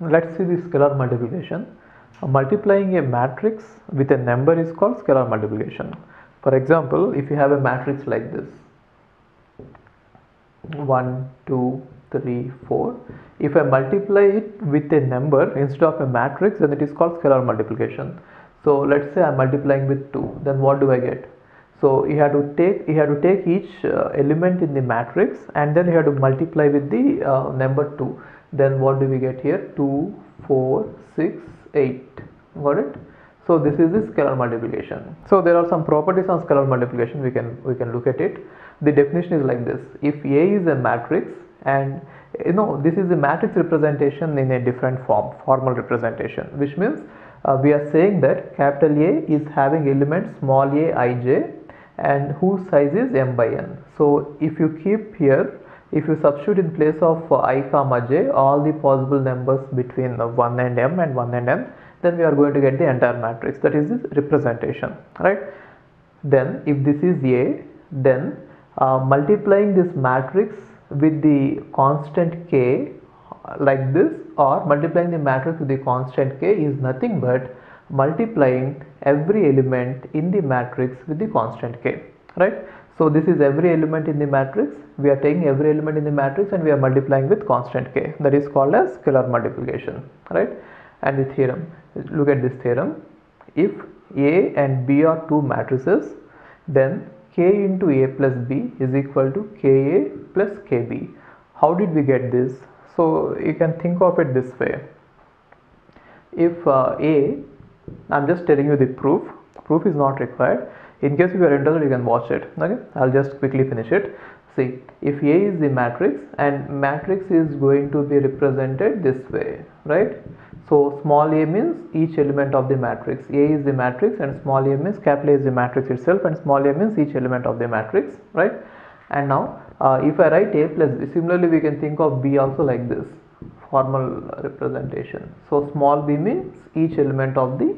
let's see the scalar multiplication. Multiplying a matrix with a number is called scalar multiplication. For example if you have a matrix like this 1 2 3 4 if i multiply it with a number instead of a matrix then it is called scalar multiplication. So let's say i'm multiplying with 2 then what do i get so you have to take you have to take each uh, element in the matrix and then you have to multiply with the uh, number 2 then what do we get here? 2 4 6 8 got it? So this is the scalar multiplication. So there are some properties on scalar multiplication. We can we can look at it. The definition is like this. If a is a matrix and you know this is a matrix representation in a different form formal representation which means uh, we are saying that capital A is having elements small a ij and whose size is m by n. So if you keep here if you substitute in place of uh, i comma j all the possible numbers between uh, 1 and m and 1 and n then we are going to get the entire matrix. That is this representation right? Then if this is a then uh, multiplying this matrix with the constant k uh, like this or multiplying the matrix with the constant k is nothing but multiplying every element in the matrix with the constant k right? So this is every element in the matrix. We are taking every element in the matrix and we are multiplying with constant k. That is called as scalar multiplication right? And the theorem look at this theorem. If a and b are two matrices then k into a plus b is equal to ka plus kb how did we get this? So you can think of it this way. If uh, a i'm just telling you the proof. Proof is not required. In case you are interested you can watch it. Okay? I'll just quickly finish it. See if a is the matrix and matrix is going to be represented this way right? So small a means each element of the matrix. A is the matrix and small a means capital A is the matrix itself and small a means each element of the matrix right? And now uh, if i write a plus b similarly we can think of b also like this formal representation. So small b means each element of the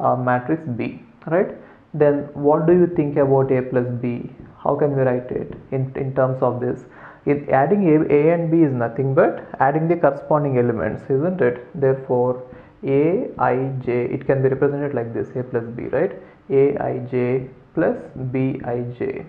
uh, matrix b right? Then what do you think about a plus b? How can we write it in, in terms of this? It, adding a, a and b is nothing but adding the corresponding elements isn't it? Therefore a i j it can be represented like this a plus b right? A i j plus b i j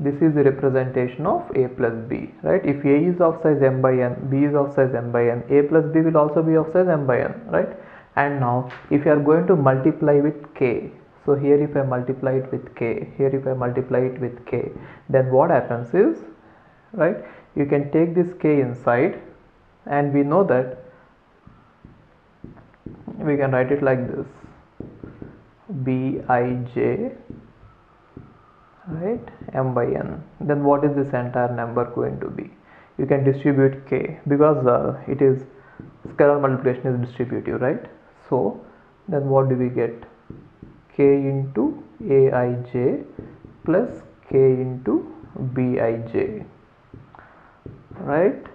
this is the representation of a plus b right? If a is of size m by n b is of size m by n a plus b will also be of size m by n right? And now if you are going to multiply with k so here if I multiply it with k here if I multiply it with k then what happens is right? You can take this k inside and we know that we can write it like this. Bij right? M by n. Then what is this entire number going to be? You can distribute k because uh, it is scalar multiplication is distributive right? So then what do we get? K into aij plus k into bij right?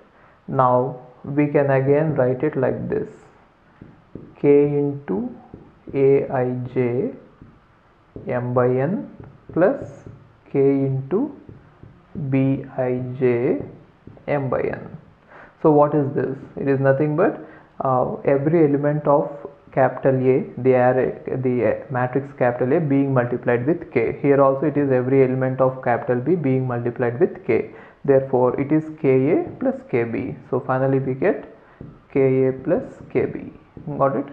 Now we can again write it like this. K into aij m by n plus k into bij m by n. So what is this? It is nothing but uh, every element of capital A the array the matrix capital A being multiplied with k. Here also it is every element of capital B being multiplied with k. Therefore it is ka plus kb so finally we get ka plus kb got it?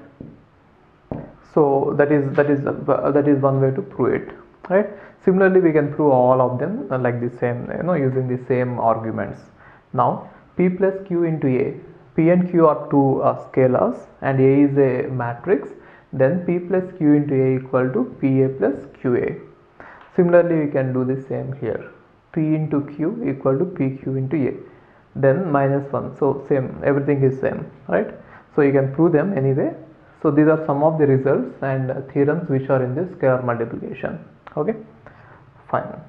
So that is that is uh, that is one way to prove it right? Similarly we can prove all of them uh, like the same you know using the same arguments. Now p plus q into a. P and q are two uh, scalars and a is a matrix. Then p plus q into a equal to pa plus qa similarly we can do the same here. P into q equal to pq into a. Then minus 1 so same everything is same right? So you can prove them anyway. So these are some of the results and uh, theorems which are in this scalar multiplication okay fine